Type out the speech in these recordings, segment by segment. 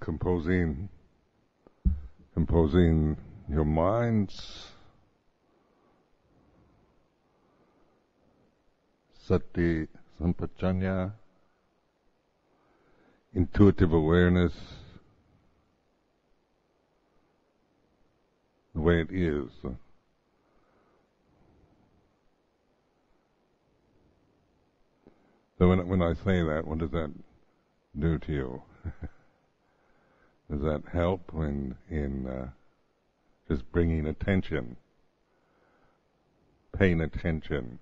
composing, composing your minds, sati sampajanya, intuitive awareness, the way it is. So when when I say that, what does that do to you? does that help in in uh, just bringing attention, paying attention?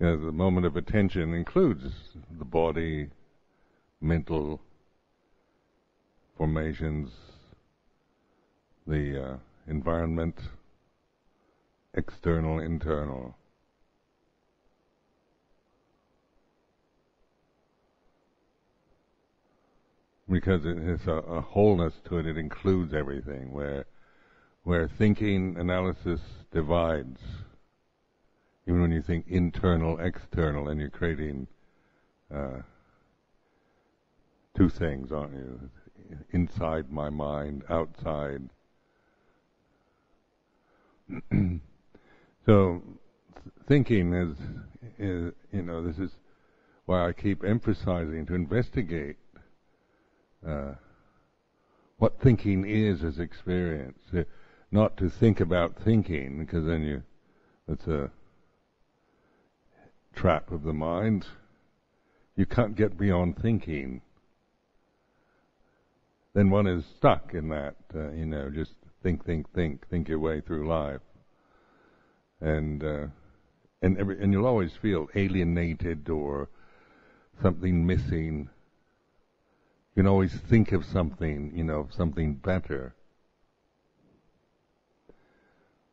You know, the moment of attention includes the body, mental formations, the uh, environment, external, internal. Because it has a, a wholeness to it, it includes everything. Where, where thinking analysis divides, even when you think internal, external, and you're creating uh, two things, aren't you? Inside my mind, outside. so, thinking is, is, you know, this is why I keep emphasizing to investigate uh, what thinking is as experience. Uh, not to think about thinking, because then you, it's a trap of the mind. You can't get beyond thinking then one is stuck in that, uh, you know, just think, think, think, think your way through life, and uh, and every, and you'll always feel alienated or something missing. You can always think of something, you know, something better.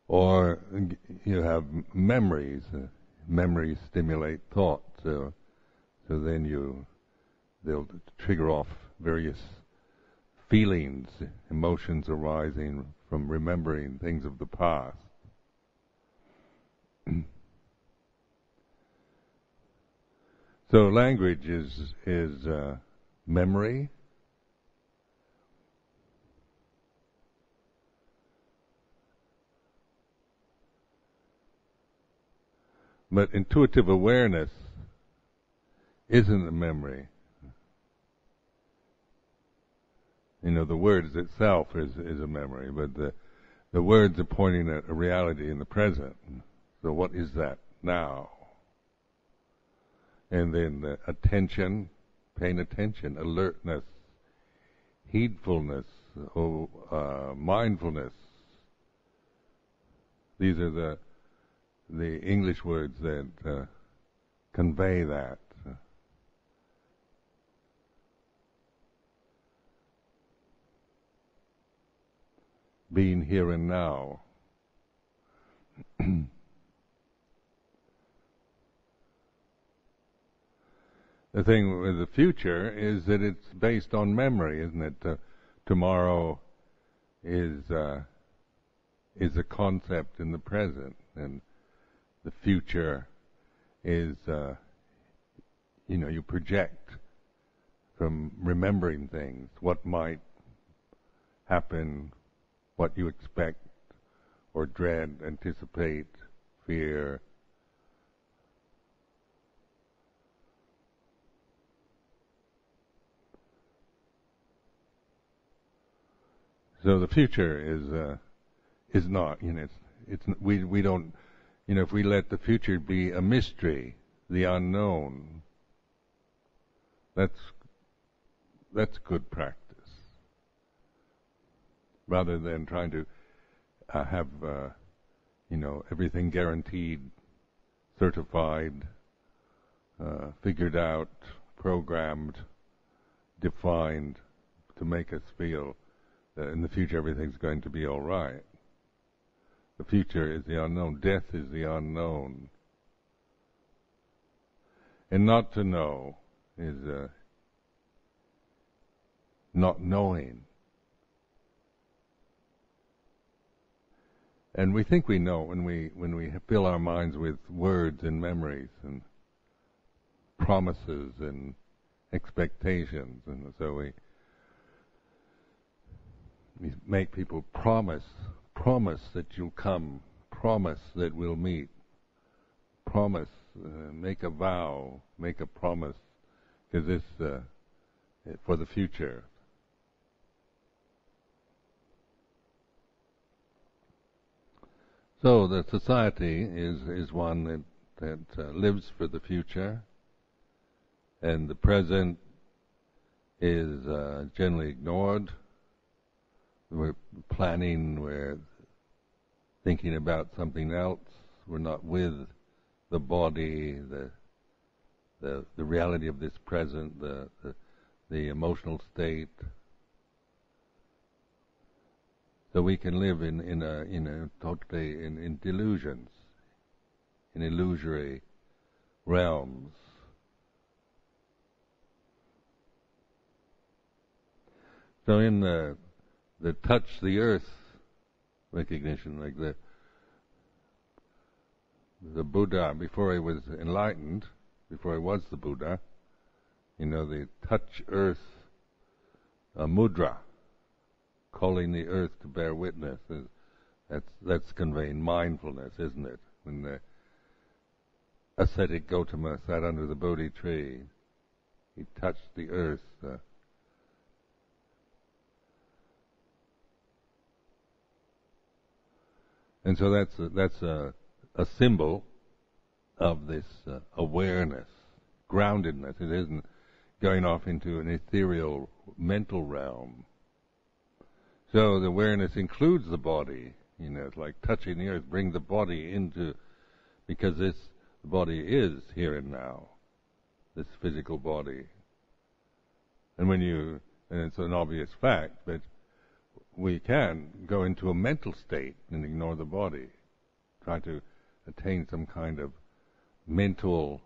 Or you have memories. Uh, memories stimulate thought, so so then you they'll trigger off various feelings, emotions arising from remembering things of the past. so language is is uh, memory. But intuitive awareness isn't a memory. You know, the words itself is is a memory, but the the words are pointing at a reality in the present. So what is that now? And then the attention, paying attention, alertness, heedfulness, oh, uh, mindfulness. These are the the English words that uh, convey that. being here and now. the thing with the future is that it's based on memory, isn't it? Uh, tomorrow is uh, is a concept in the present, and the future is, uh, you know, you project from remembering things what might happen what you expect or dread, anticipate, fear. So the future is uh, is not, you know, it's, it's we we don't, you know, if we let the future be a mystery, the unknown, that's that's good practice rather than trying to uh, have, uh, you know, everything guaranteed, certified, uh, figured out, programmed, defined to make us feel that in the future everything's going to be all right. The future is the unknown. Death is the unknown. And not to know is uh, not knowing. and we think we know when we when we fill our minds with words and memories and promises and expectations, and so we we make people promise, promise that you'll come, promise that we'll meet, promise, uh, make a vow, make a promise, because this uh, for the future. So the society is is one that that uh, lives for the future, and the present is uh, generally ignored. We're planning, we're thinking about something else. We're not with the body, the the the reality of this present, the the, the emotional state. So we can live in in a in a totally in, in delusions, in illusory realms. So in the the touch the earth recognition, like the the Buddha before he was enlightened, before he was the Buddha, you know, the touch earth uh, mudra, calling the earth to bear witness. That's that's conveying mindfulness, isn't it? When the ascetic Gotama sat under the Bodhi tree, he touched the earth. Uh, and so that's a, that's a, a symbol of this uh, awareness, groundedness. It isn't going off into an ethereal mental realm. So the awareness includes the body. You know, it's like touching the earth, bring the body into, because this body is here and now, this physical body. And when you, and it's an obvious fact, but we can go into a mental state and ignore the body, try to attain some kind of mental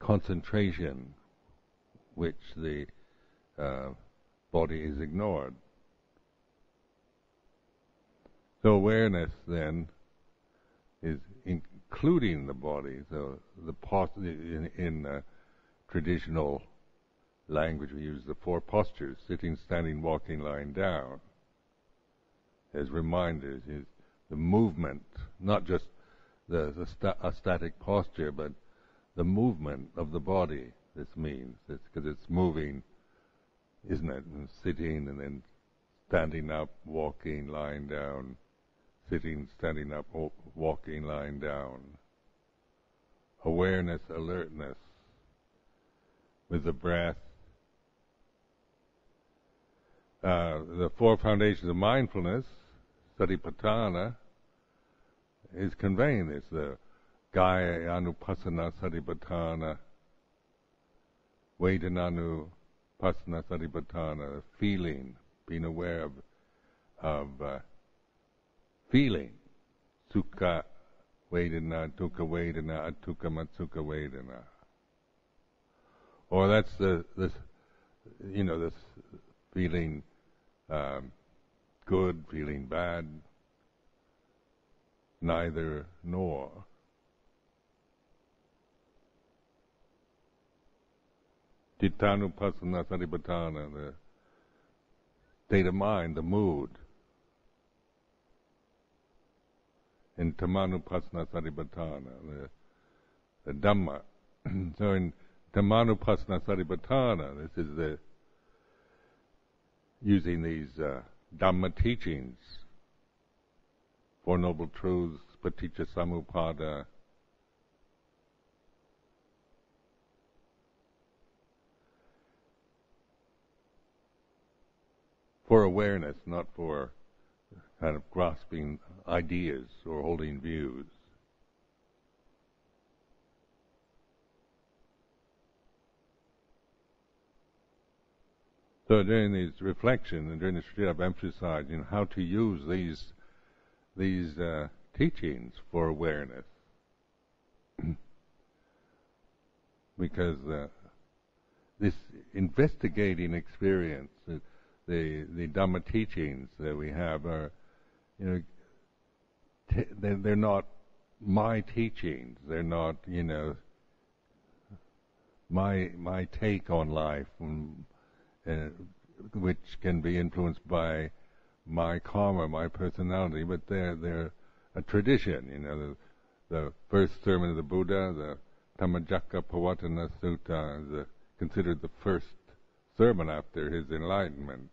concentration which the uh, body is ignored. So awareness then is including the body. So the in, in uh, traditional language we use the four postures: sitting, standing, walking, lying down. As reminders, is the movement, not just the, the sta- a static posture, but the movement of the body. This means because it's, it's moving, isn't it? And sitting and then standing up, walking, lying down, sitting, standing up, walking, lying down. Awareness, alertness with the breath. Uh, the four foundations of mindfulness, satipatthana, is conveying this. The Kaya Anupassana Satipatthana, Vedananu Pasana Satipatthana, feeling, being aware of, of uh, feeling, Sukha Vedana, Dukkha Vedana, Adukkhamasukha Vedana. Or that's the, this, you know, this feeling um, good, feeling bad, neither nor. Chittanupassana Satipatthana, the state of mind, the mood. In Dhammanupassana Satipatthana, the, the Dhamma. so in Dhammanupassana Satipatthana, this is the using these uh, Dhamma teachings Four Noble Truths, Paticca Samuppada, for awareness, not for kind of grasping ideas or holding views. So during these reflection and during the retreat, I've emphasized you know, how to use these these uh, teachings for awareness. because uh, this investigating experience, uh, the the Dhamma teachings that we have are, you know, t- they're, they're not my teachings. They're not, you know, my my take on life, uh, which can be influenced by my karma, my personality, but they're they're a tradition. You know, the, the first sermon of the Buddha, the Dhammacakkappavattana Sutta, is considered the first sermon after his enlightenment.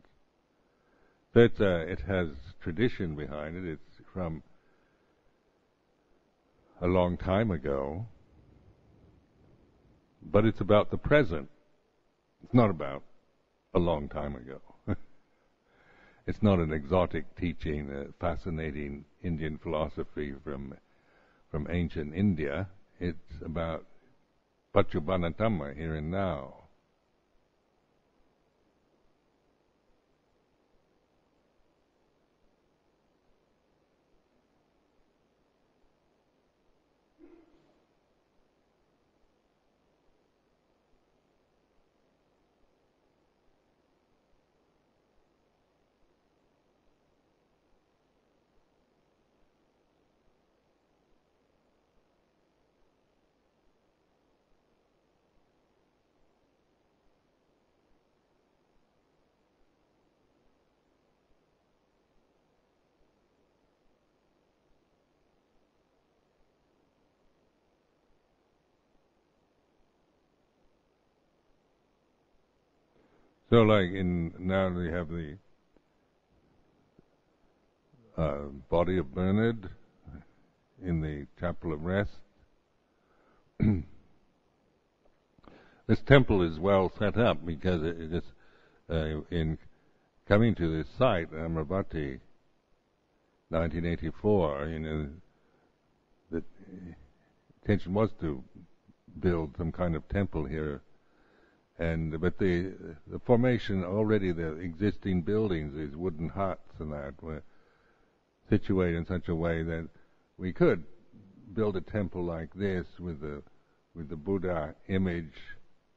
But uh, it has tradition behind it. It's from a long time ago, but it's about the present. It's not about a long time ago. it's not an exotic teaching, a fascinating Indian philosophy from from ancient India. It's about Paccuppanna Dhamma, here and now. So, like in now we have the uh, body of Bernard in the Chapel of Rest. this temple is well set up because it is uh, in coming to this site, Amaravati, 1984. You know, the intention was to build some kind of temple here and but the the formation already the existing buildings, these wooden huts and that, were situated in such a way that we could build a temple like this with the with the Buddha image,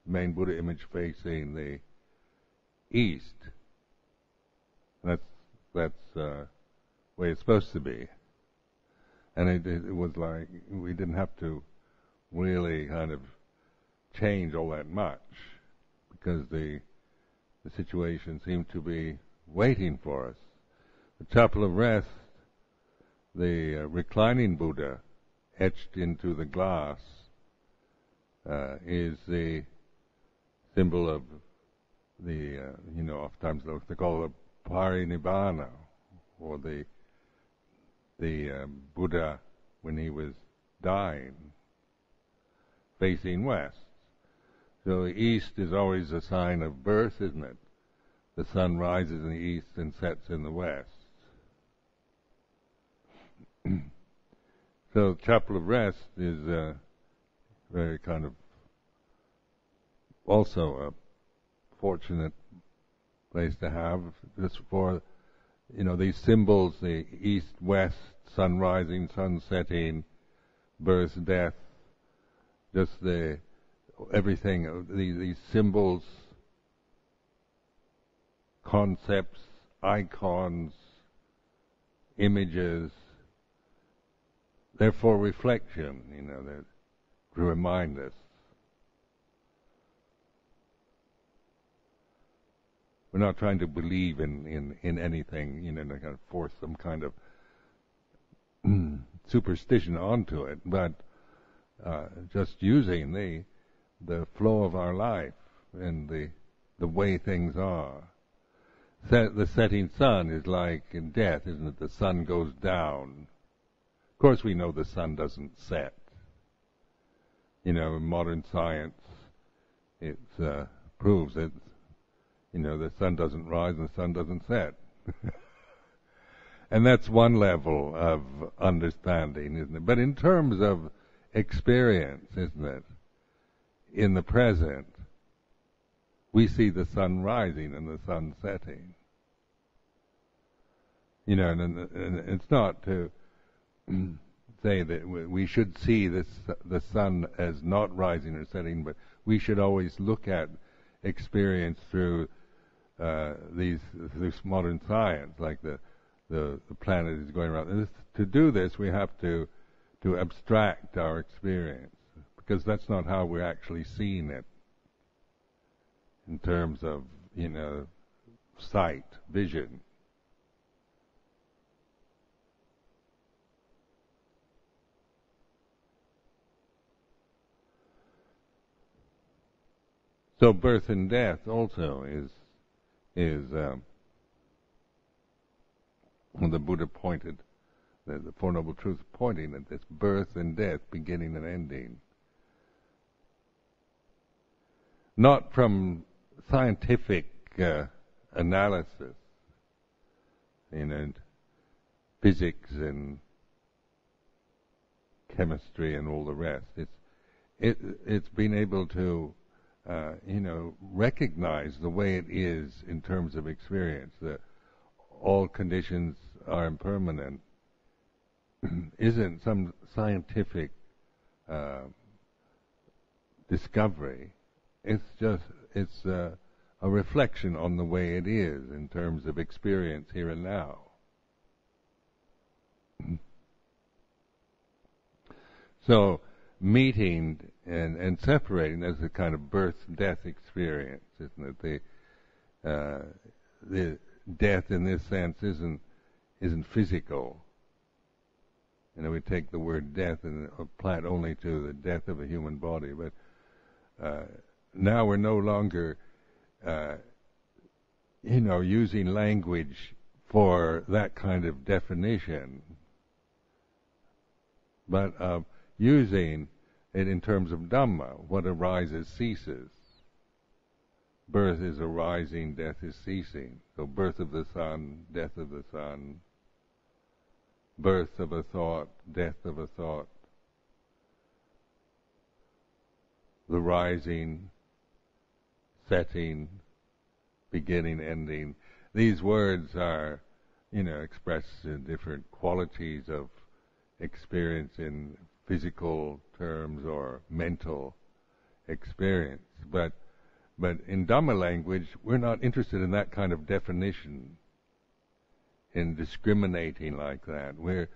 main Buddha image facing the east. That's that's uh, way it's supposed to be. And it, it was like we didn't have to really kind of change all that much because the the situation seemed to be waiting for us. The chapel of rest, the uh, reclining Buddha etched into the glass, uh, is the symbol of the uh, you know oftentimes they call it the parinibbana or the the um, Buddha when he was dying facing west so the east is always a sign of birth, isn't it? The sun rises in the east and sets in the west. so the Chapel of Rest is a very kind of also a fortunate place to have just for you know these symbols the east west sun rising sun setting birth death just the everything, these, these symbols, concepts, icons, images, they're for reflection, you know, they're to remind us. We're not trying to believe in, in, in anything, you know, to kind of force some kind of superstition onto it, but uh, just using the the flow of our life and the the way things are. Set, the setting sun is like in death, isn't it? The sun goes down. Of course, we know the sun doesn't set. You know, modern science it uh, proves that you know the sun doesn't rise and the sun doesn't set. and that's one level of understanding, isn't it? But in terms of experience, isn't it? In the present, we see the sun rising and the sun setting. You know, and, and it's not to say that we should see this the sun as not rising or setting, but we should always look at experience through uh, these this modern science, like the, the the planet is going around. And to do this, we have to to abstract our experience because that's not how we're actually seeing it. in terms of you know sight, vision. So birth and death also is is um, when the Buddha pointed, the, the Four Noble Truths pointing at this birth and death, beginning and ending. Not from scientific uh, analysis, you know, physics and chemistry and all the rest. It's it it's been able to uh, you know, recognize the way it is in terms of experience, that all conditions are impermanent, isn't some scientific uh, discovery. It's just it's uh, a reflection on the way it is in terms of experience here and now. so meeting and and separating as a kind of birth death experience, isn't it? The uh, the death in this sense isn't isn't physical. You know, we take the word death and apply it only to the death of a human body, but uh, now we're no longer, uh, you know, using language for that kind of definition, but uh, using it in terms of Dhamma, what arises ceases. Birth is arising, death is ceasing. So birth of the sun, death of the sun, birth of a thought, death of a thought, the rising, setting, beginning, ending. These words are, you know, express different qualities of experience in physical terms or mental experience. But but in Dhamma language, we're not interested in that kind of definition, in discriminating like that. We're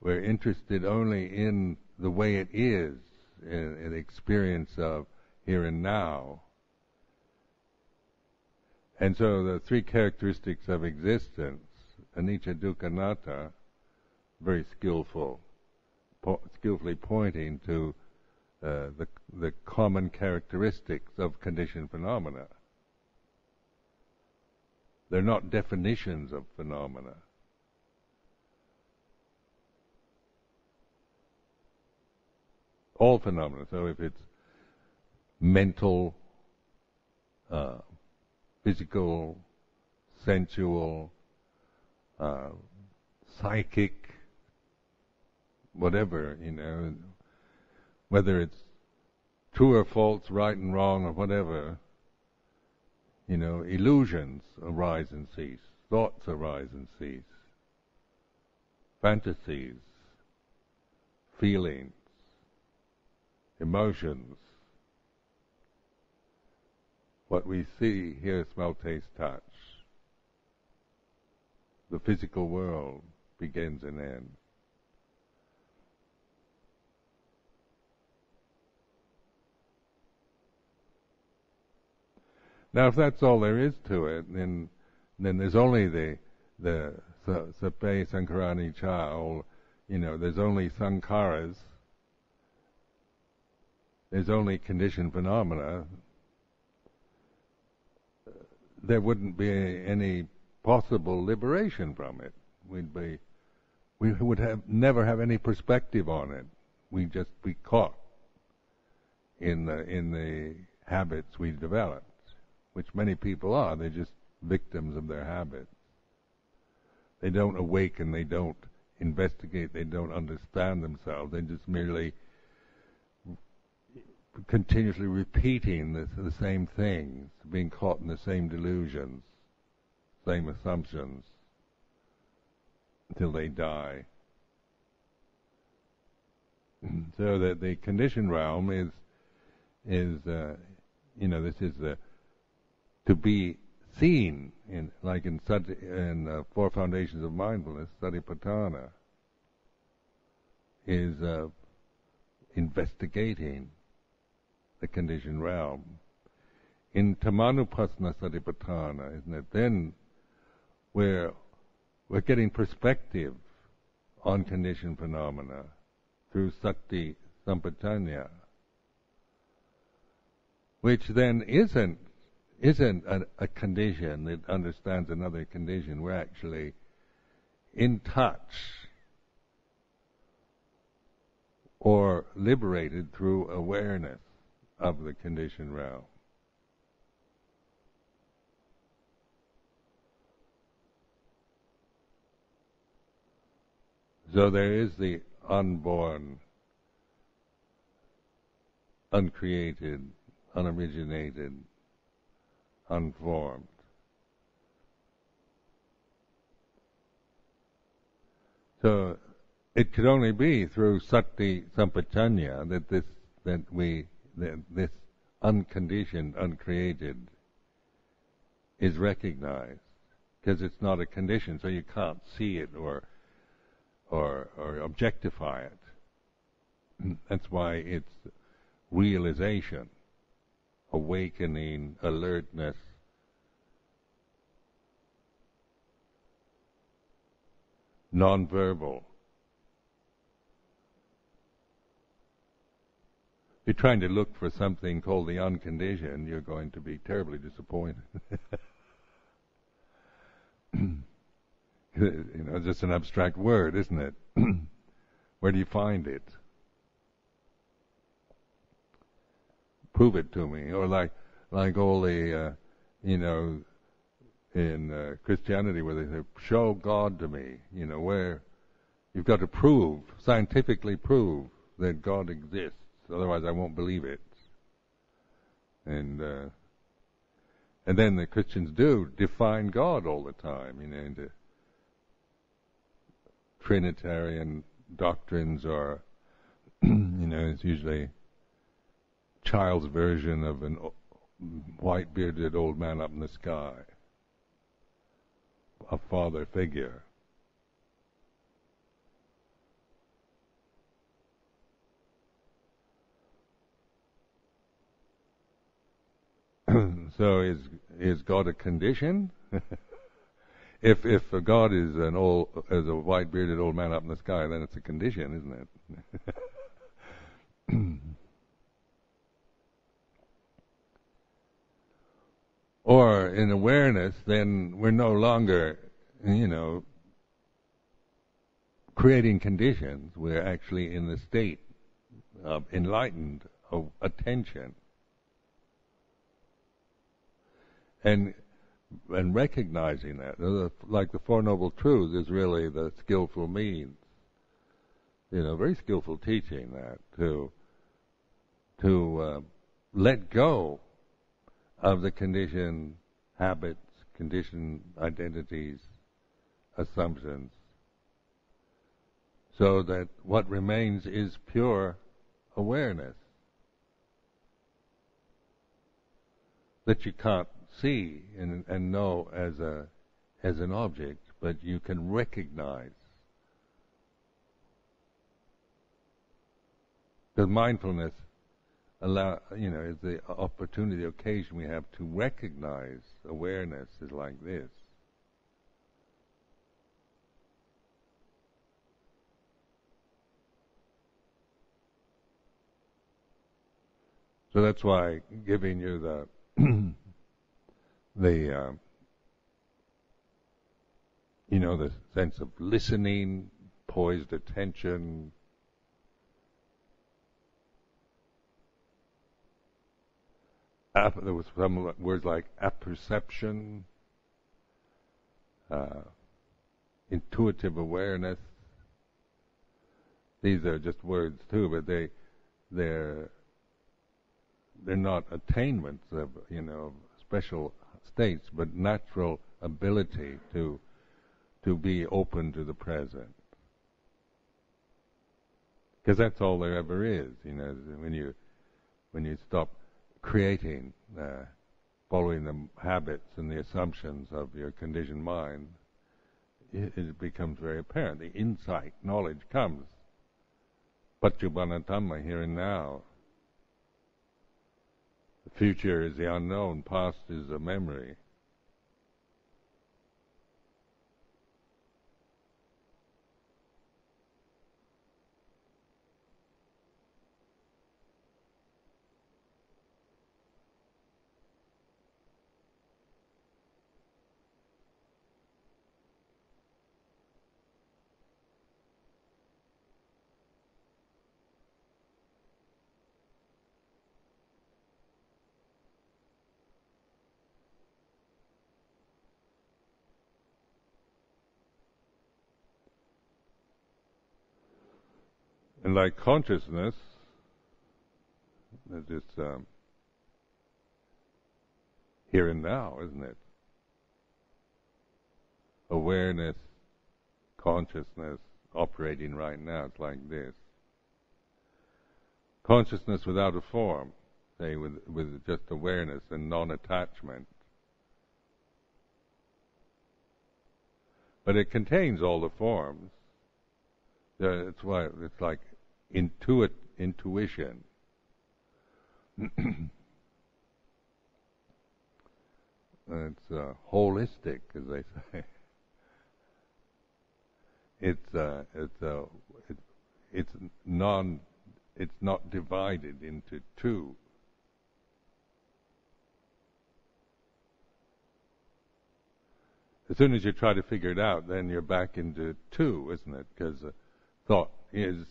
we're interested only in the way it is, in, in the experience of here and now. And so the three characteristics of existence, anicca dukkha anatta, very skillful po- skillfully pointing to uh, the the common characteristics of conditioned phenomena. They're not definitions of phenomena. All phenomena. So if it's mental, uh, physical, sensual, uh, psychic, whatever, you know, whether it's true or false, right and wrong, or whatever, you know, illusions arise and cease, thoughts arise and cease, fantasies, feelings, emotions, what we see, hear, smell, taste, touch. The physical world begins and ends. Now, if that's all there is to it, then then there's only the the sabbe sankhara anicca, you know, there's only sankharas, there's only conditioned phenomena. There wouldn't be any possible liberation from it. We'd be, we would have never have any perspective on it. We'd just be caught in the in the habits we've developed which many people are. They're just victims of their habits. They don't awaken, they don't investigate, they don't understand themselves. They just merely continuously repeating the, the same things, being caught in the same delusions, same assumptions, until they die. so that the conditioned realm is is uh, you know this is the to be seen in like in in uh, four foundations of mindfulness, satipatthana, is uh, investigating the conditioned realm in Dhammanupassana Satipatthana, isn't it? Then we're, we're getting perspective on conditioned phenomena through Sati Sampajanya, which then isn't isn't a, a condition that understands another condition. We're actually in touch or liberated through awareness of the conditioned realm. So there is the unborn, uncreated, unoriginated, unformed. So it could only be through sati sampajanya that this that we this unconditioned, uncreated is recognized because it's not a condition, so you can't see it or or or objectify it. That's why it's realization, awakening, alertness. Non-verbal. You're trying to look for something called the unconditioned, you're going to be terribly disappointed. you know, just an abstract word, isn't it? Where do you find it? Prove it to me. Or like, like all the, uh, you know, in uh, Christianity where they say, show God to me. You know, where you've got to prove, scientifically prove that God exists otherwise I won't believe it. And uh, and then the Christians do define God all the time, you know, into Trinitarian doctrines are, you know, it's usually child's version of an white bearded old man up in the sky, a father figure. so is is God a condition? if if God is an old as a white bearded old man up in the sky, then it's a condition, isn't it? or in awareness, then we're no longer, you know, creating conditions. We're actually in the state of enlightened of attention and and recognizing that, like the Four Noble Truths, is really the skillful means. You know, very skillful teaching that to to uh, let go of the conditioned habits, conditioned identities, assumptions, so that what remains is pure awareness. That you can't see and, and know as a as an object, but you can recognize. Because mindfulness allow you know is the opportunity, the occasion we have to recognize awareness is like this. So that's why giving you the the uh, you know the sense of listening, poised attention. there was some words like apperception, uh, intuitive awareness. These are just words too, but they they're they're not attainments of you know special states, but natural ability to to be open to the present. Because that's all there ever is, you know. When you when you stop creating, uh, following the habits and the assumptions of your conditioned mind, it, it becomes very apparent. The insight, knowledge comes. Paccuppanna here and now. The future is the unknown, past is a memory. Like consciousness, it's um, here and now, isn't it? Awareness, consciousness operating right now. It's like this. Consciousness without a form, say with with just awareness and non-attachment. But it contains all the forms. That's why it's like intuit intuition. it's uh, holistic, as they say. It's uh, it's uh, it, it's non it's not divided into two. As soon as you try to figure it out, then you're back into two, isn't it? Because thought is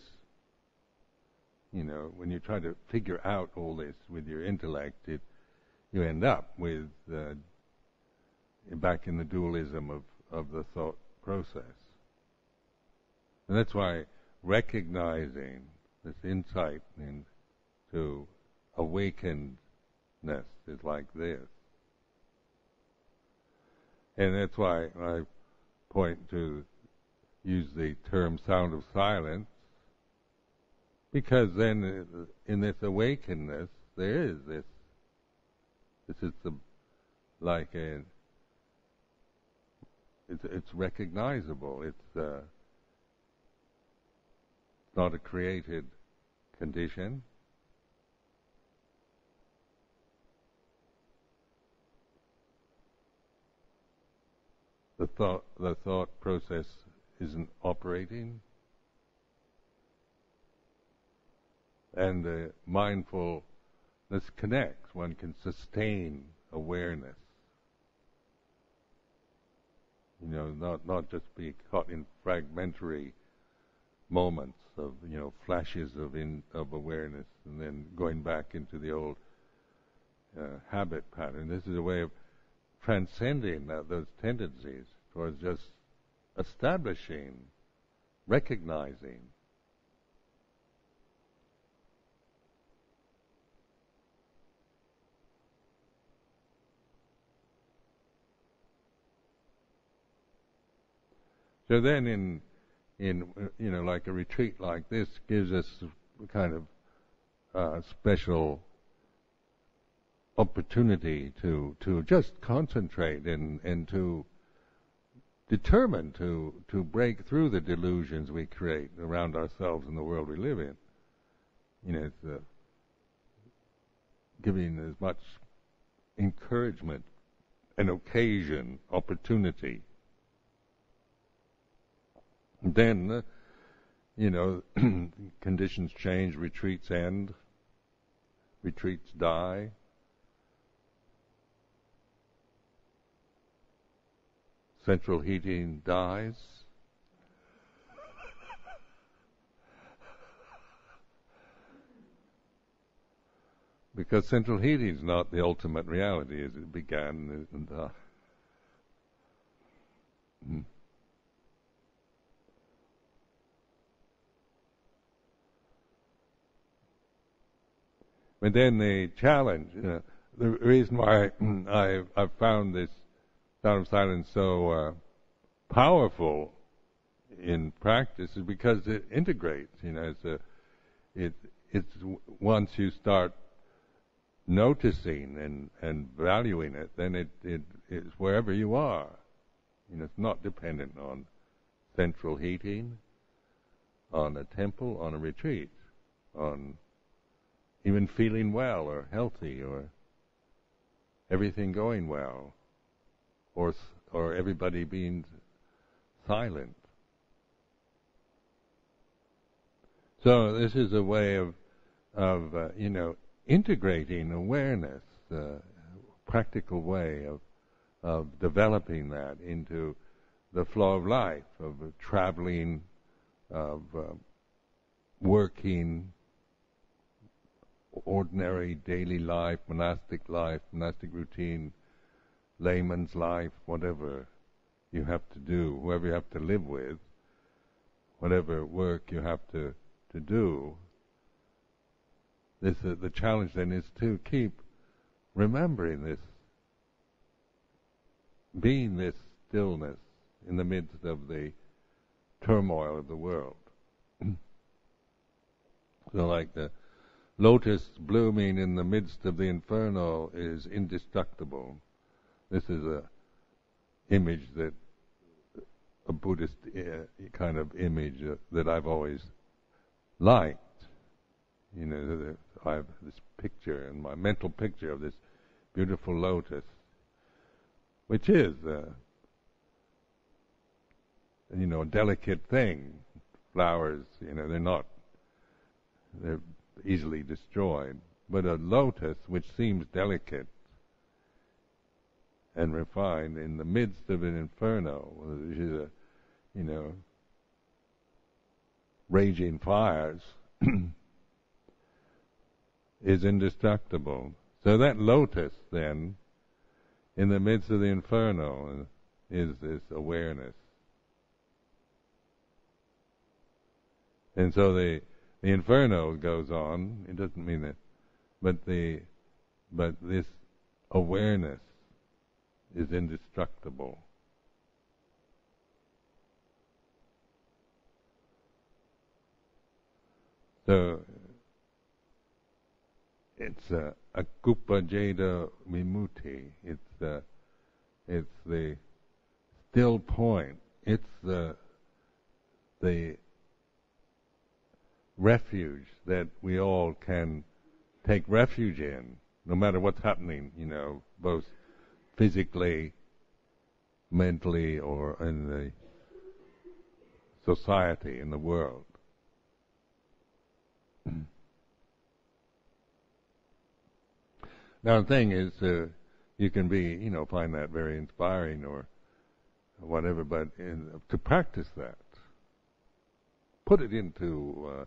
you know, when you try to figure out all this with your intellect, it, you end up with uh, back in the dualism of, of the thought process. And that's why recognizing this insight into awakenedness is like this. And that's why I point to use the term sound of silence because then, uh, in this awakenedness, there is this. This is the like a. It's it's recognizable. It's uh, not a created condition. The thought the thought process isn't operating. And the mindfulness connects. One can sustain awareness. You know, not not just be caught in fragmentary moments of you know flashes of in of awareness, and then going back into the old uh, habit pattern. This is a way of transcending that, those tendencies towards just establishing, recognizing So then, in in you know, like a retreat like this, gives us a kind of uh, special opportunity to to just concentrate and and to determine to to break through the delusions we create around ourselves and the world we live in. You know, it's uh, giving as much encouragement, an occasion, opportunity then, you know, conditions change, retreats end, retreats die. Central heating dies. because central heating is not the ultimate reality as it began and uh, mm. But then the challenge, you know, the reason why I I found this sound of silence so uh, powerful in practice is because it integrates. You know, it's a it it's once you start noticing and and valuing it, then it it is wherever you are. You know, it's not dependent on central heating, on a temple, on a retreat, on even feeling well or healthy or everything going well, or or everybody being silent. So this is a way of of uh, you know integrating awareness, uh, practical way of of developing that into the flow of life, of traveling, of uh, working, ordinary daily life, monastic life, monastic routine, layman's life, whatever you have to do, whoever you have to live with, whatever work you have to, to do. This uh, the challenge then is to keep remembering this, being this stillness in the midst of the turmoil of the world. so, like the lotus blooming in the midst of the inferno is indestructible. This is a image that a Buddhist uh, kind of image uh, that I've always liked. You know, I have this picture in my mental picture of this beautiful lotus, which is, uh, you know, a delicate thing. Flowers, you know, they're not, they're easily destroyed. But a lotus, which seems delicate and refined, in the midst of an inferno, which is a, you know, raging fires, is indestructible. So that lotus, then, in the midst of the inferno, is this awareness. And so the the inferno goes on. It doesn't mean that, but the but this awareness is indestructible. So it's a, a jada vimutti. It's the it's the still point. It's the the refuge that we all can take refuge in, no matter what's happening, you know, both physically, mentally, or in the society, in the world. now the thing is, uh, you can be, you know, find that very inspiring or whatever, but in, to practice that, put it into uh,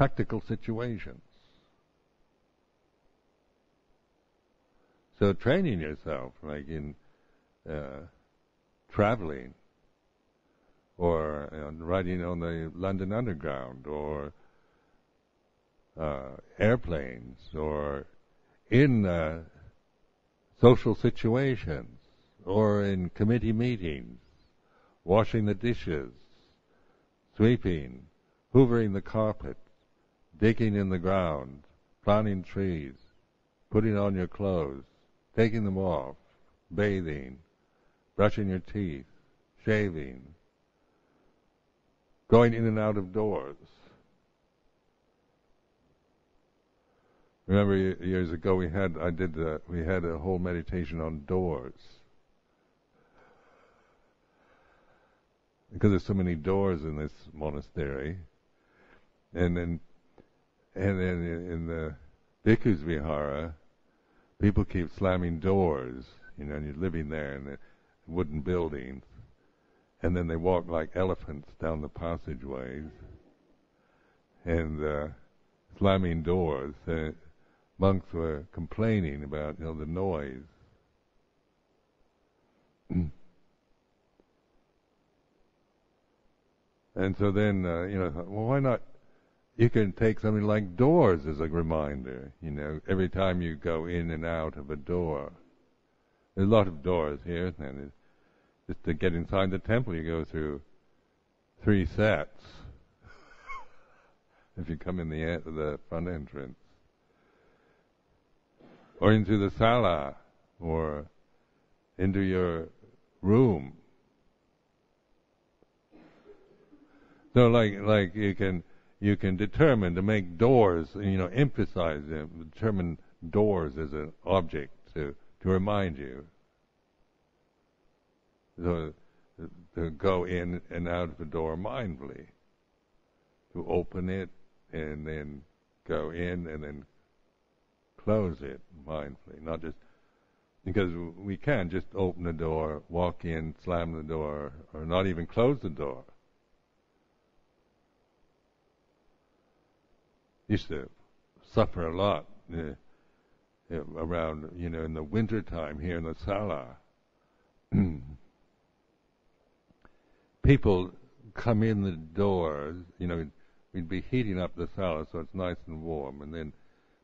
practical situations. So training yourself, like in uh, traveling, or uh, riding on the London Underground, or uh, airplanes, or in uh, social situations, or in committee meetings, washing the dishes, sweeping, hoovering the carpet, digging in the ground, planting trees, putting on your clothes, taking them off, bathing, brushing your teeth, shaving, going in and out of doors. Remember years ago we had I did uh, we had a whole meditation on doors because there's so many doors in this monastery, and then and then in the Bhikkhus Vihara, people keep slamming doors, you know, and you're living there in the wooden buildings, and then they walk like elephants down the passageways, and uh, slamming doors. Uh, monks were complaining about, you know, the noise. and so then, uh, you know, well, why not you can take something like doors as a reminder, you know, every time you go in and out of a door. There's a lot of doors here, and just to get inside the temple, you go through three sets. if you come in the the front entrance, or into the sala, or into your room. So, like, like you can you can determine to make doors, you know, emphasize them, determine doors as an object to to remind you. So, to go in and out of the door mindfully, to open it and then go in and then close it mindfully, not just because we can just open the door, walk in, slam the door, or not even close the door. Used to suffer a lot uh, around, you know, in the winter time here in the sala. People come in the doors, you know, we'd be heating up the sala so it's nice and warm, and then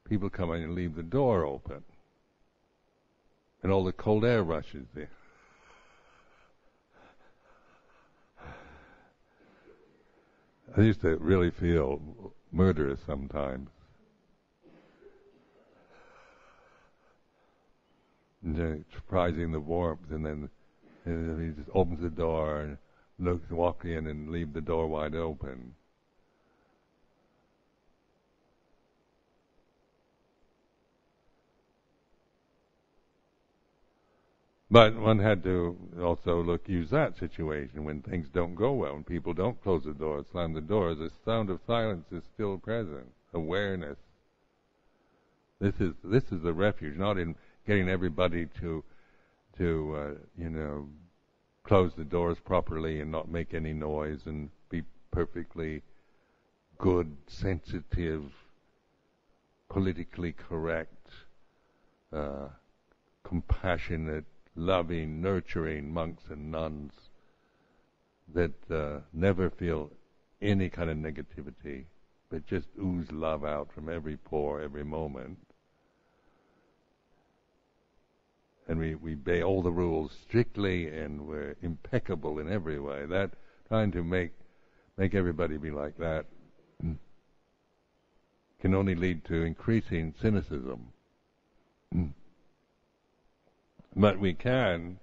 people come in and leave the door open. And all the cold air rushes in. I used to really feel murderous sometimes. And surprising the warmth, and then he just opens the door and looks, walk in, and leave the door wide open. But one had to also look, use that situation when things don't go well, when people don't close the door, slam the door. The sound of silence is still present. Awareness. This is this is the refuge, not in getting everybody to to uh, you know close the doors properly and not make any noise and be perfectly good, sensitive, politically correct, uh, compassionate loving, nurturing monks and nuns that uh, never feel any kind of negativity, but just ooze love out from every pore, every moment. And we, we obey all the rules strictly and we're impeccable in every way. That trying to make make everybody be like that can only lead to increasing cynicism. But we can,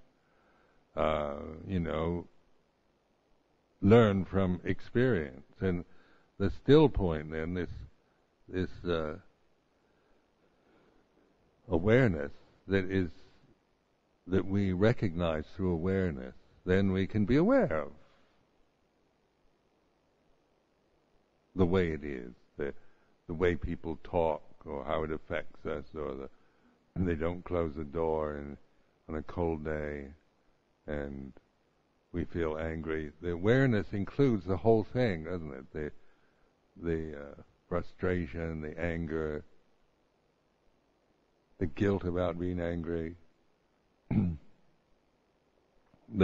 uh, you know, learn from experience. And the still point then, this, this uh, awareness that is, that we recognize through awareness, then we can be aware of the way it is, the, the way people talk, or how it affects us, or the, they don't close the door and on a cold day and we feel angry. The awareness includes the whole thing, doesn't it? The the uh, frustration, the anger, the guilt about being angry, the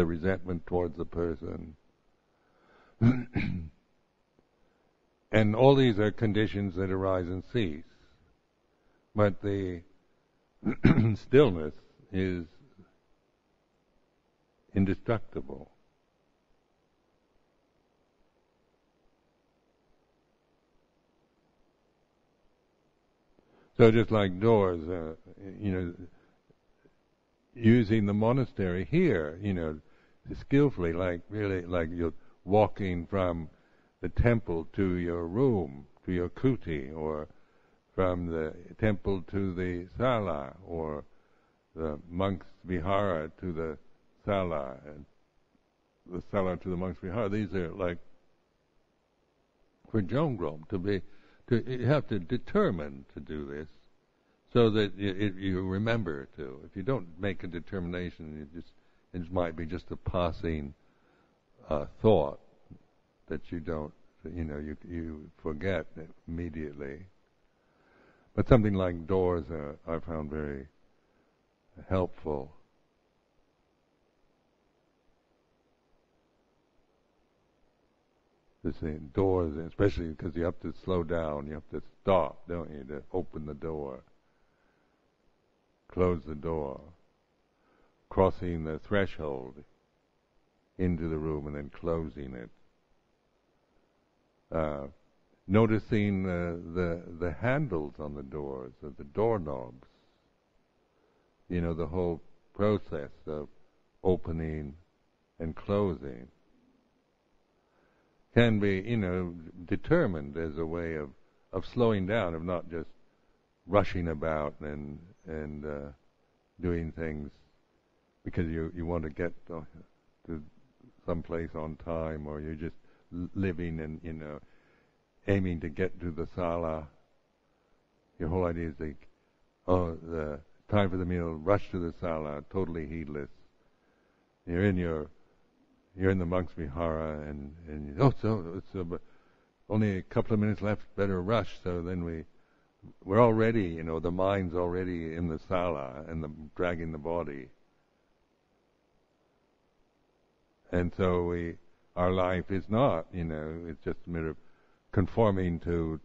resentment towards the person. and all these are conditions that arise and cease. But the stillness is indestructible. So just like doors, uh, you know, using the monastery here, you know, skillfully, like really, like you're walking from the temple to your room, to your kuti, or from the temple to the sala, or the monk's vihara to the sala and the sala to the monks vihara. These are like for Jongrom to be to you have to determine to do this so that it, you remember to. If you don't make a determination, it just it might be just a passing uh, thought that you don't you know you you forget immediately. But something like doors I found very helpful the same doors, especially because you have to slow down, you have to stop, don't you, to open the door, close the door, crossing the threshold into the room and then closing it. Uh, noticing uh, the the handles on the doors, or the doorknobs. You know the whole process of opening and closing can be, you know, determined as a way of, of slowing down, of not just rushing about and and uh, doing things because you you want to get to, some place on time, or you're just living and you know aiming to get to the sala. Your whole idea is like, oh, the time for the meal, rush to the sala, totally heedless. You're in your you're in the monks vihara, and and oh, so it's uh, only a couple of minutes left. Better rush. So then we we're already, you know, the mind's already in the sala and the dragging the body. And so we, our life is not, you know, it's just a matter of conforming to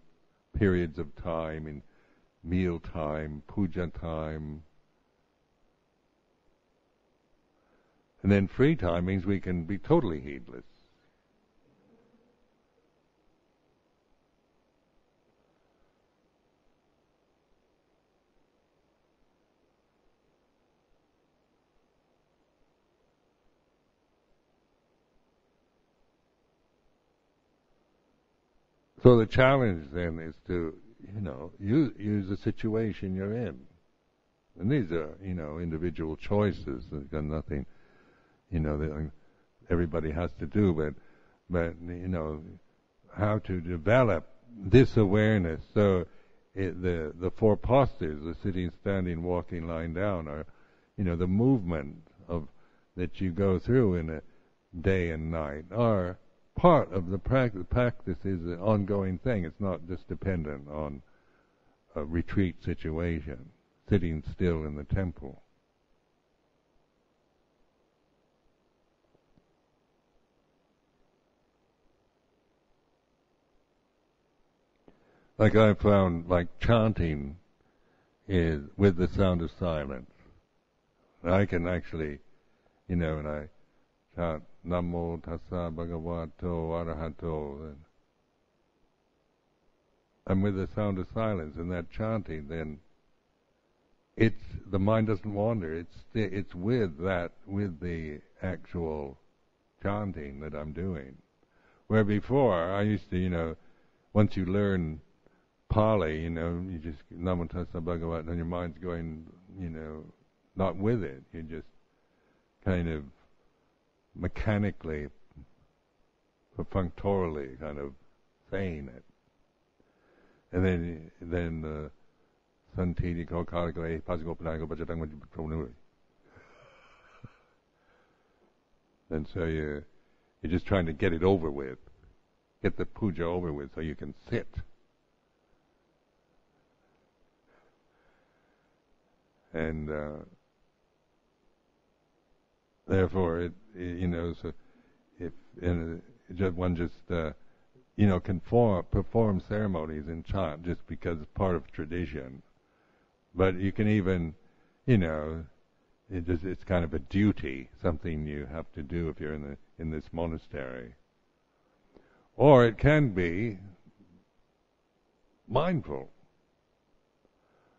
periods of time and meal time, puja time. And then free time means we can be totally heedless. So the challenge then is to, you know, use, use the situation you're in. And these are, you know, individual choices. There's got nothing, you know, that everybody has to do, but, but, you know, how to develop this awareness. So it, the, the four postures, the sitting, standing, walking, lying down are, you know, the movement of, that you go through in a day and night are part of the practice. Practice is an ongoing thing. It's not just dependent on a retreat situation, sitting still in the temple. Like I found, like chanting is with the sound of silence. I can actually, you know, and I chant Namo tassa bhagavato arahato. And I'm with the sound of silence and that chanting, then it's the mind doesn't wander. It's it's with that with the actual chanting that I'm doing. Where before I used to, you know, once you learn Pali, you know, you just Namo tassa bhagavato, and your mind's going, you know, not with it. You're just kind of mechanically, perfunctorily kind of saying it. And then, then the Santini Kokarikale Pasigo Panago Bajapang And so you you're just trying to get it over with. Get the puja over with so you can sit. And uh, therefore it you know, so if and just one just uh, you know can form, perform ceremonies in chant just because it's part of tradition, but you can even, you know, it just, it's kind of a duty, something you have to do if you're in the in this monastery. Or it can be mindful.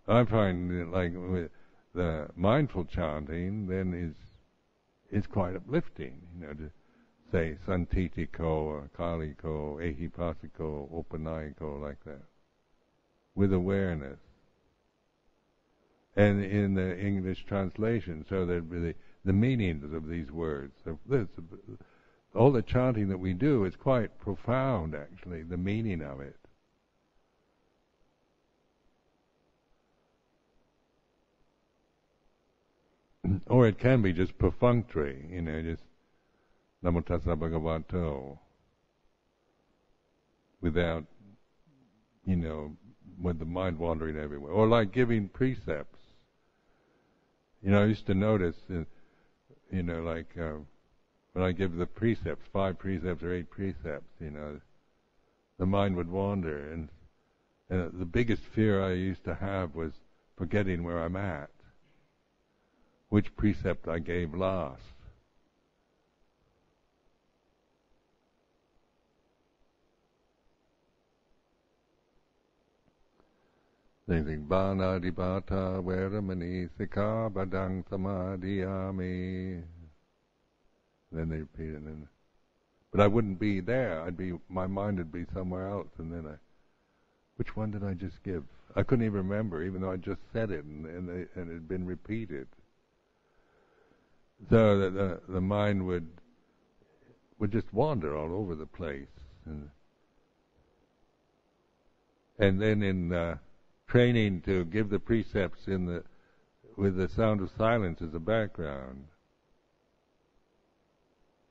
I find like the mindful chanting then is is quite uplifting, you know, to say Santitiko Kaliko, Ehipassiko, Opanayiko, like that, with awareness. And in the English translation, so that the, the meanings of these words, so this, all the chanting that we do is quite profound, actually, the meaning of it. Or it can be just perfunctory, you know, just Namo Tassa Bhagavato, without, you know, with the mind wandering everywhere. Or like giving precepts. You know, I used to notice, uh, you know, like uh, when I give the precepts, five precepts or eight precepts, you know, the mind would wander. And, and the biggest fear I used to have was forgetting where I'm at which precept I gave last. They think Panatipata Veramani Sika Badang Samadiyami. Then they repeat it but I wouldn't be there. I'd be my mind would be somewhere else and then I which one did I just give? I couldn't even remember, even though I just said it and and, they, and it had been repeated. So the, the mind would would just wander all over the place, and and then in uh, training to give the precepts in the with the sound of silence as a background.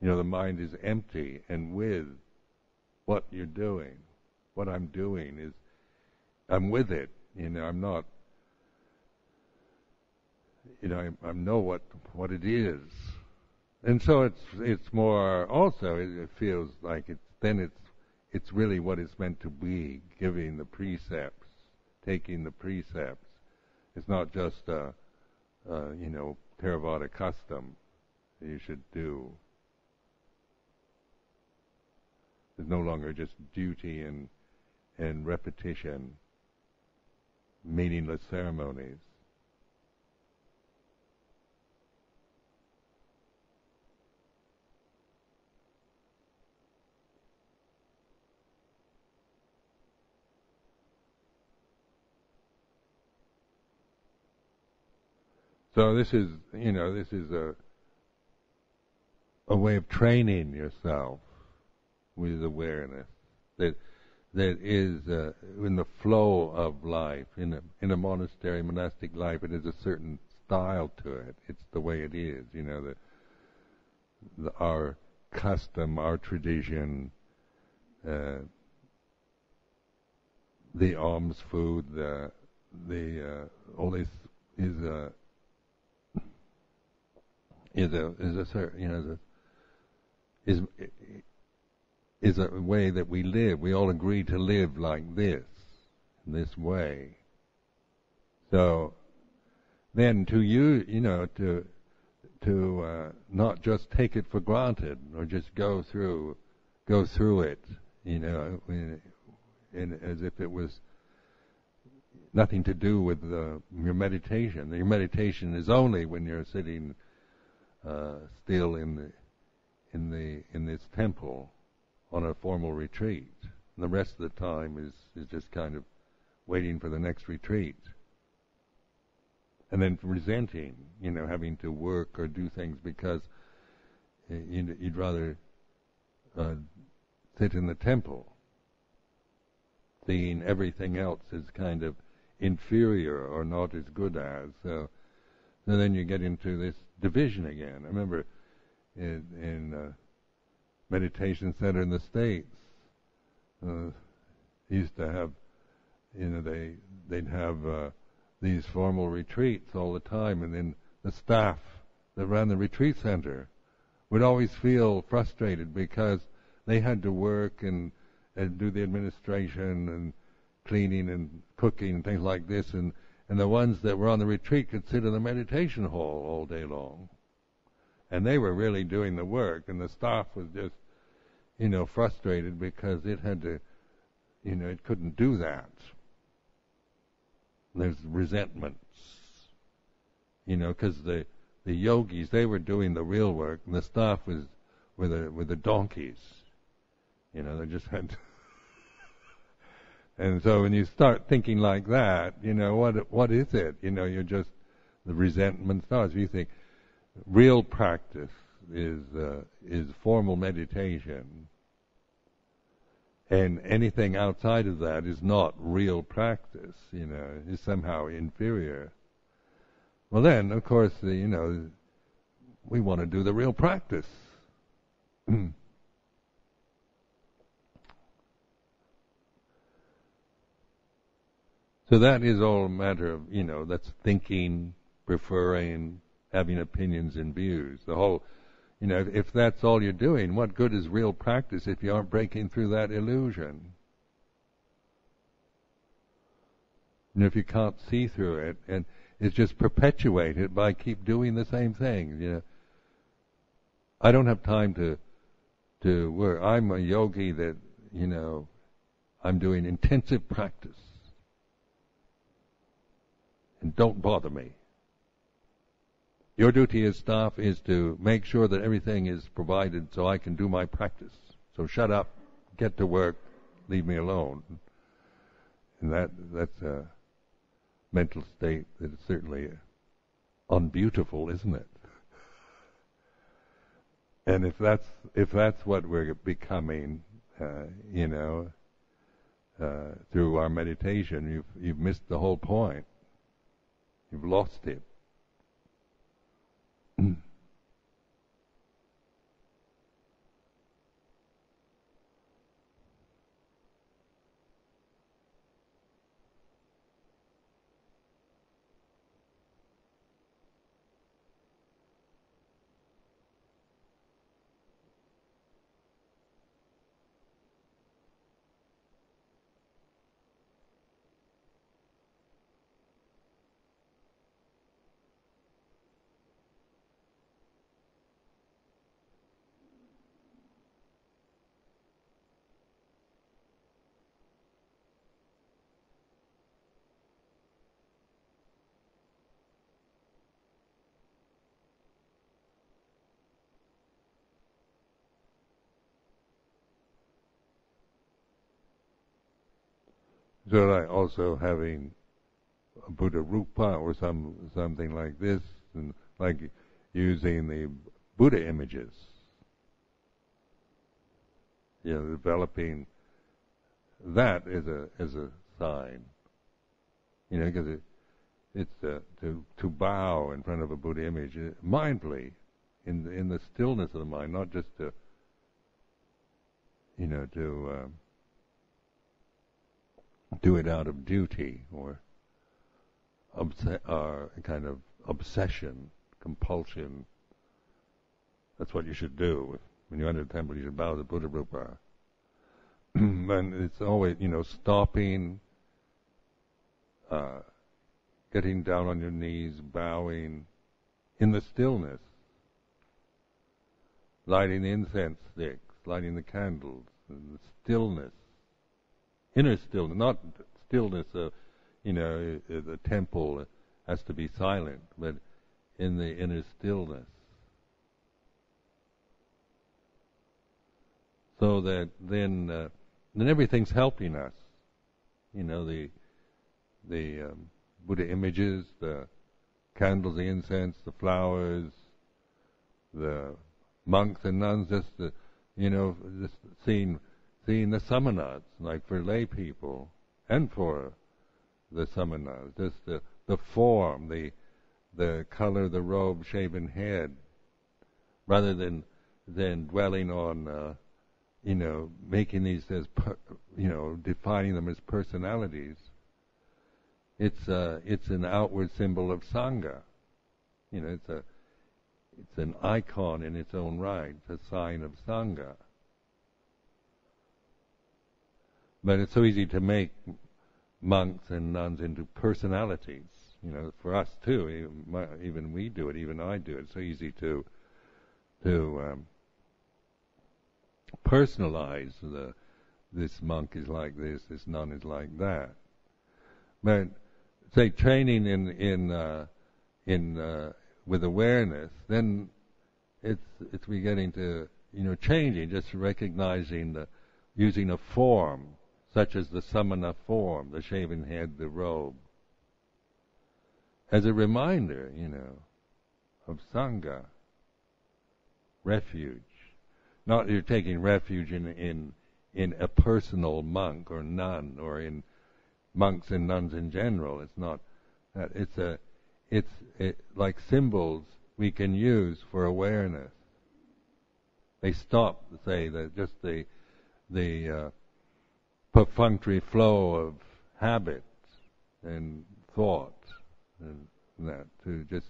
You know, the mind is empty, and with what you're doing, what I'm doing is, I'm with it. You know, I'm not. You know, I, I know what what it is, and so it's it's more. Also, it, it feels like it's then it's it's really what it's meant to be, giving the precepts, taking the precepts. It's not just a, a you know Theravada custom that you should do. It's no longer just duty and and repetition, meaningless ceremonies. So this is, you know, this is a a way of training yourself with awareness that that is uh, in the flow of life in a in a monastery monastic life it is a certain style to it. It's the way it is you know the, the our custom our tradition uh, the alms food the the uh, all this is a is a is a you know the is is a way that we live. We all agree to live like this, this way. So then to you, you know, to to uh, not just take it for granted or just go through go through it, you know, in, in, as if it was nothing to do with your meditation. Your meditation is only when you're sitting uh, still in the in the in this temple on a formal retreat. And the rest of the time is, is just kind of waiting for the next retreat. And then resenting, you know, having to work or do things because you'd, rather uh, sit in the temple, seeing everything else is kind of inferior or not as good as. So, so then you get into this division again. I remember in, in uh, meditation center in the states uh, used to have, you know, they they'd have uh, these formal retreats all the time, and then the staff that ran the retreat center would always feel frustrated because they had to work and, and do the administration and cleaning and cooking and things like this, and and the ones that were on the retreat could sit in the meditation hall all day long and they were really doing the work, and the staff was just, you know, frustrated because it had to, you know, it couldn't do that. There's resentments, you know, because the the yogis they were doing the real work, and the staff was with the with the donkeys, you know, they just had. To and so when you start thinking like that, you know, what what is it? You know, you're just the resentment starts. You think, real practice is uh, is formal meditation, and anything outside of that is not real practice. You know, is somehow inferior. Well, then, of course, the, you know, we want to do the real practice. So that is all a matter of, you know, that's thinking, preferring, having opinions and views. The whole, you know, if that's all you're doing, what good is real practice if you aren't breaking through that illusion? And if you can't see through it, and it's just perpetuated by keep doing the same thing, you know. I don't have time to to work. I'm a yogi that, you know, I'm doing intensive practice. And don't bother me. Your duty as staff is to make sure that everything is provided so I can do my practice. So shut up, get to work, leave me alone. And that that's a mental state that is certainly unbeautiful, isn't it? and if that's if that's what we're becoming, uh, you know, uh, through our meditation, you've you've missed the whole point. You've lost it. So like also having a Buddha Rupa or some something like this, and like using the Buddha images. You know, developing that is a as a sign. You know, because it, it's uh, to to bow in front of a Buddha image uh, mindfully, in the, in the stillness of the mind, not just to you know to. Um, do it out of duty or obs- uh, kind of obsession, compulsion. That's what you should do. When you enter the temple, you should bow to Buddha Rupa. and it's always, you know, stopping, uh, getting down on your knees, bowing in the stillness, lighting the incense sticks, lighting the candles, in the stillness inner stillness, not stillness of, you know, the temple has to be silent, but in the inner stillness. So that then, uh, then everything's helping us. You know, the the um, Buddha images, the candles, the incense, the flowers, the monks and nuns, just the, you know, just seeing seeing the samanas, like for lay people and for the samanas, just the, the form, the the color, the robe, shaven head, rather than than dwelling on, uh, you know, making these as, per, you know, defining them as personalities. It's uh, it's an outward symbol of sangha. You know, it's a it's an icon in its own right, a sign of sangha. But it's so easy to make monks and nuns into personalities. You know, for us too. Even, we do it. Even I do it. It's so easy to to um, personalize the this monk is like this, this nun is like that. But say training in in uh, in uh, with awareness, then it's it's beginning to you know changing, just recognizing the using a form such as the samana form, the shaven head, the robe, as a reminder, you know, of sangha, refuge. Not you're taking refuge in in in a personal monk or nun or in monks and nuns in general. It's not that. It's a it's it, like symbols we can use for awareness. They stop, say that just the the uh, perfunctory flow of habits and thoughts and that to just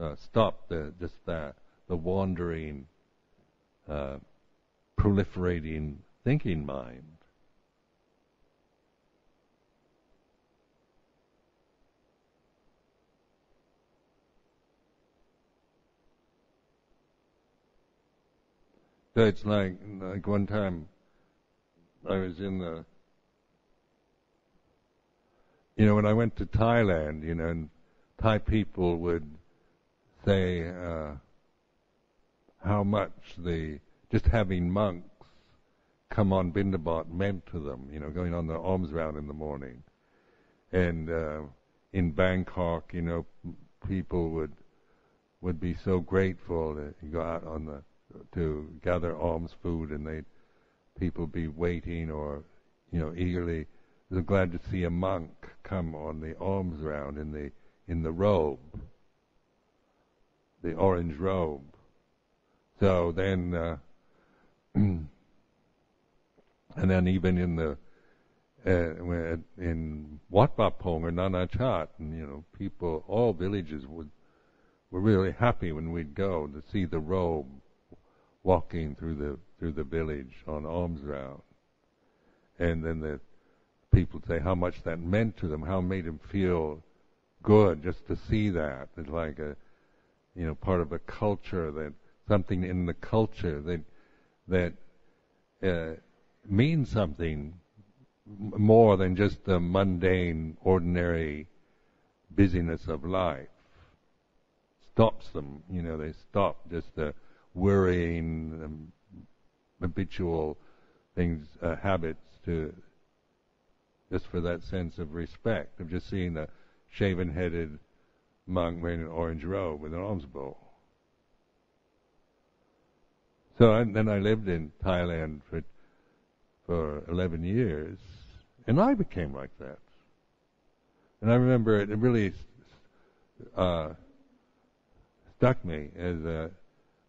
uh, stop the just that the wandering, uh, proliferating thinking mind. So it's like like one time I was in the, you know, when I went to Thailand, you know, and Thai people would say uh, how much the just having monks come on Bindabat meant to them, you know, going on the alms round in the morning. And uh, in Bangkok, you know, people would would be so grateful to go out on the to gather alms food, and they people be waiting or you know eagerly. They're glad to see a monk come on the alms round in the in the robe, the orange robe. So then, uh, and then even in the uh, in Wat Pah Pong or Nanachat, and you know, people, all villages would were really happy when we'd go to see the robe walking through the through the village on alms round, and then the people say how much that meant to them, how it made them feel good just to see that. It's like a, you know, part of a culture that something in the culture that that uh, means something more than just the mundane, ordinary busyness of life. Stops them, you know, they stop just the worrying, um, habitual things, uh, habits to just for that sense of respect of just seeing a shaven-headed monk wearing an orange robe with an alms bowl. So I, then I lived in Thailand for for 11 years, and I became like that. And I remember it, it really uh, stuck me as a,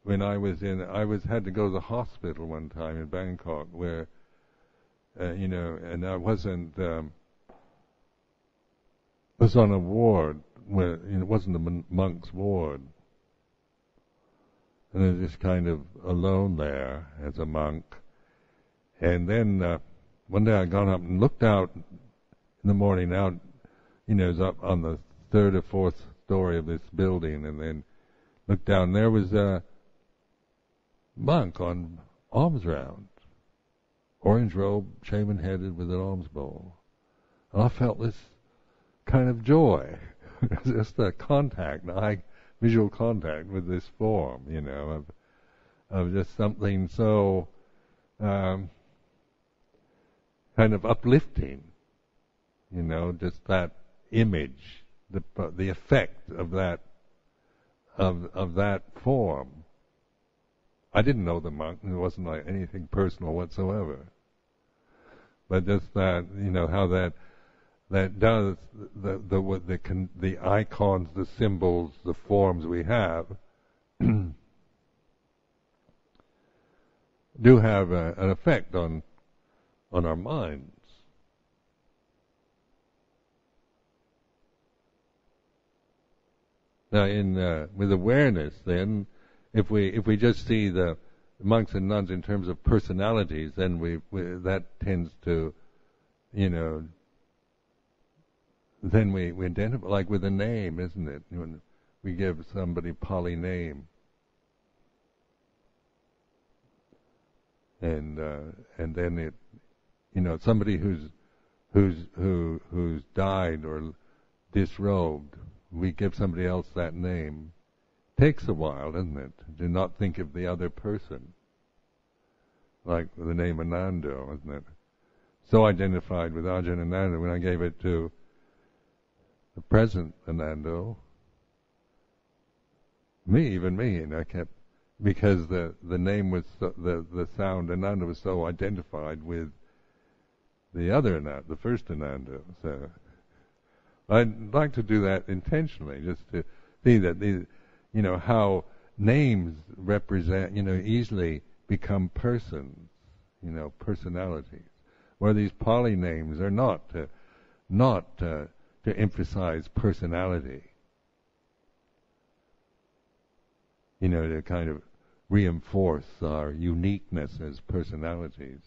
when I was in, I was had to go to the hospital one time in Bangkok where, uh, you know, and I wasn't, um, was on a ward where you know, it wasn't a monk's ward, and I was just kind of alone there as a monk. And then uh, one day I got up and looked out in the morning out, you know, it was up on the third or fourth story of this building, and then looked down. There was a monk on alms round, orange robe, shaven headed with an alms bowl. And I felt this kind of joy, just a contact, eye visual contact with this form, you know, of of just something so um, kind of uplifting, you know, just that image, the the effect of that of of that form. I didn't know the monk; it wasn't like anything personal whatsoever. But just that, you know, how that that does the the what the the, the icons, the symbols, the forms we have do have a, an effect on on our minds. Now, in uh, with awareness, then, if we if we just see the monks and nuns in terms of personalities, then we, we that tends to, you know, then we, we identify, like with a name, isn't it? When we give somebody Pali name. And, uh, and then it, you know, somebody who's, who's, who, who's died or disrobed, we give somebody else that name. Takes a while, doesn't it? To not think of the other person. Like the name Anando, isn't it? So identified with Ajahn Ananda when I gave it to the present Anando, me, even me, and I kept because the the name was so, the the sound Ananda was so identified with the other Ananda, the first Ananda. So I'd like to do that intentionally, just to see that these, you know, how names represent, you know, easily become persons, you know, personalities, where these Pali names are not, to, not. Uh, to emphasize personality. You know, to kind of reinforce our uniqueness as personalities.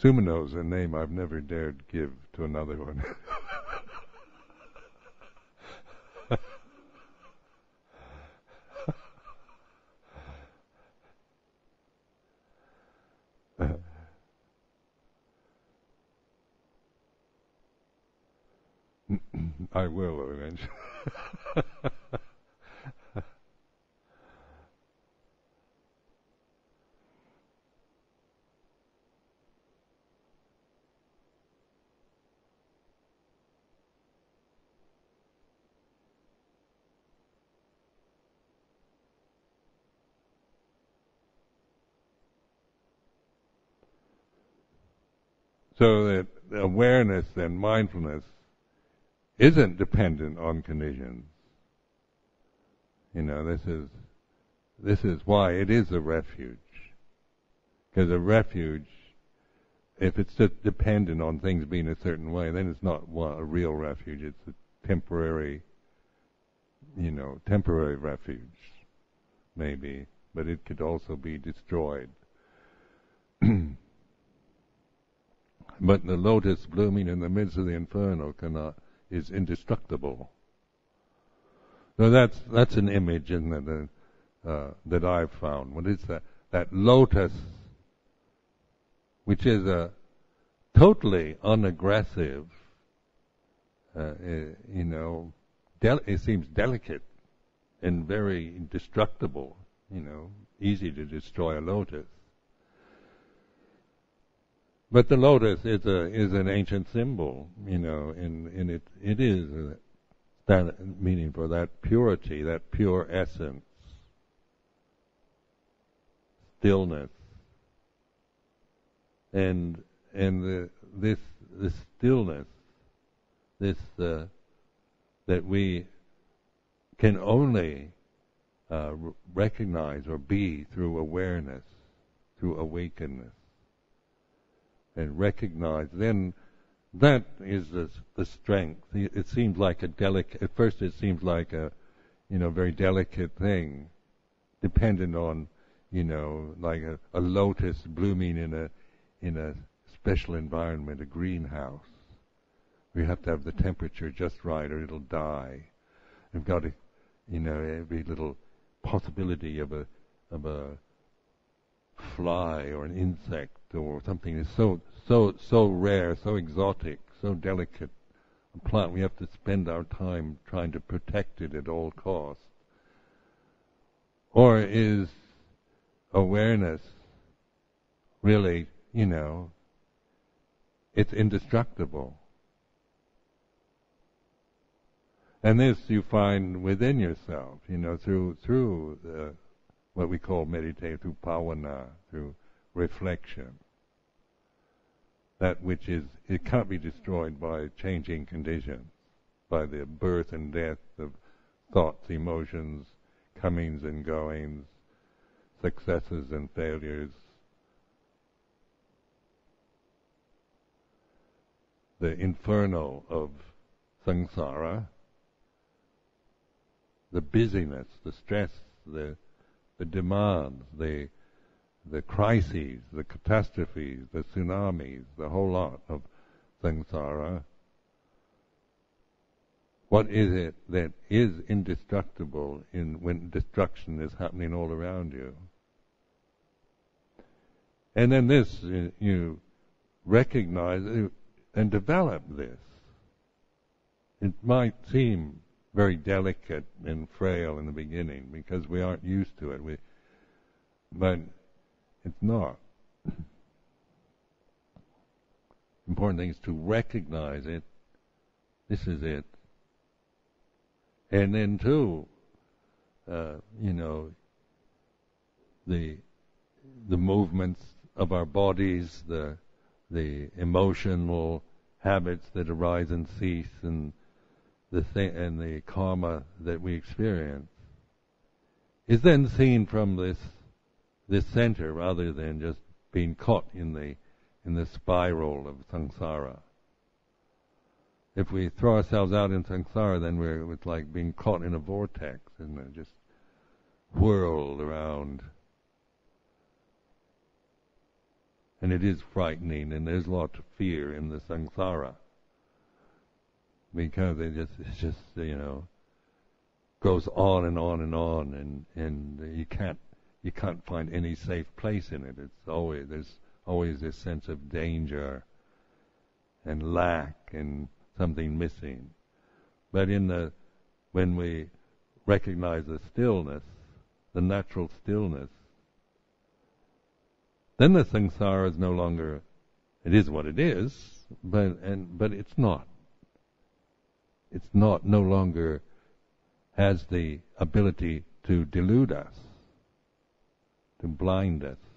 Sumedho's a name I've never dared give to another one. I will eventually. So that awareness and mindfulness isn't dependent on conditions. You know, this is this is why it is a refuge. Because a refuge, if it's just dependent on things being a certain way, then it's not a real refuge. It's a temporary, you know, temporary refuge, maybe, but it could also be destroyed. But the lotus blooming in the midst of the inferno cannot is indestructible. So that's that's an image in the, uh, that I've found. What is that? That lotus, which is a totally unaggressive, uh, uh you know, del- it seems delicate and very indestructible. You know, easy to destroy a lotus. But the lotus is a is an ancient symbol, you know, and and it it is that meaning for that purity, that pure essence, stillness, and and the, this this stillness, this uh, that we can only uh, recognize or be through awareness, through awakeness and recognize, then that is the, the strength. It seems like a delicate, at first it seems like a, you know, very delicate thing, dependent on, you know, like a, a lotus blooming in a, in a special environment, a greenhouse. We have to have the temperature just right or it'll die. We've got to, you know, every little possibility of a, of a fly or an insect or something is so so so rare, so exotic, so delicate a plant. We have to spend our time trying to protect it at all costs. Or is awareness really, you know, it's indestructible. And this you find within yourself, you know, through through the, what we call meditate, through bhavana, through reflection. That which is, it can't be destroyed by changing conditions, by the birth and death of thoughts, emotions, comings and goings, successes and failures. The inferno of samsara, the busyness, the stress, the the demands, the the crises, the catastrophes, the tsunamis, the whole lot of samsara. Uh, what is it that is indestructible in when destruction is happening all around you? And then this, uh, you recognize uh, and develop this. It might seem very delicate and frail in the beginning because we aren't used to it. We, but it's not. Important thing is to recognize it. This is it. And then too, uh, you know, the the movements of our bodies, the the emotional habits that arise and cease, and the th- and the karma that we experience, is then seen from this this center rather than just being caught in the in the spiral of samsara. If we throw ourselves out in samsara, then we're it's like being caught in a vortex and just whirled around. And it is frightening, and there's a lot of fear in the samsara because it just it's just you know goes on and on and on, and and you can't you can't find any safe place in it. It's always there's always this sense of danger and lack and something missing. But in the when we recognize the stillness, the natural stillness, then the samsara is no longer, it is what it is, but, and, but it's not. It's not, no longer has the ability to delude us, to blind us.